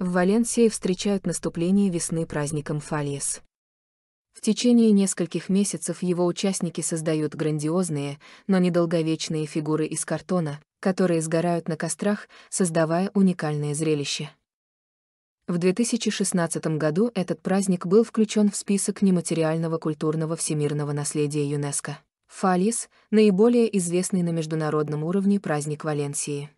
В Валенсии встречают наступление весны праздником Фалиес. В течение нескольких месяцев его участники создают грандиозные, но недолговечные фигуры из картона, которые сгорают на кострах, создавая уникальное зрелище. В 2016 году этот праздник был включен в список нематериального культурного всемирного наследия ЮНЕСКо. Фалис — наиболее известный на международном уровне праздник Валенсии.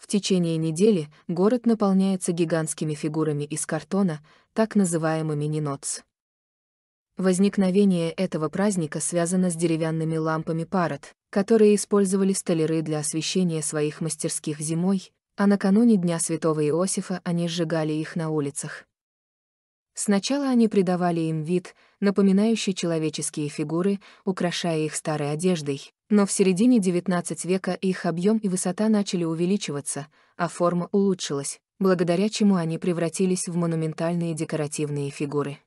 В течение недели город наполняется гигантскими фигурами из картона, так называемыми нинотс. Возникновение этого праздника связано с деревянными лампами парад, которые использовали столяры для освещения своих мастерских зимой, а накануне Дня Святого Иосифа они сжигали их на улицах. Сначала они придавали им вид, напоминающий человеческие фигуры, украшая их старой одеждой, но в середине XIX века их объем и высота начали увеличиваться, а форма улучшилась, благодаря чему они превратились в монументальные декоративные фигуры.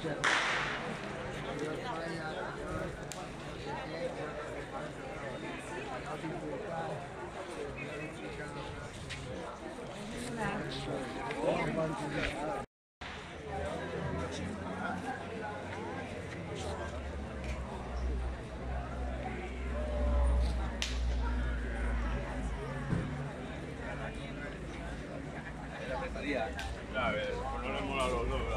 A ver, pues no le mola a los dos,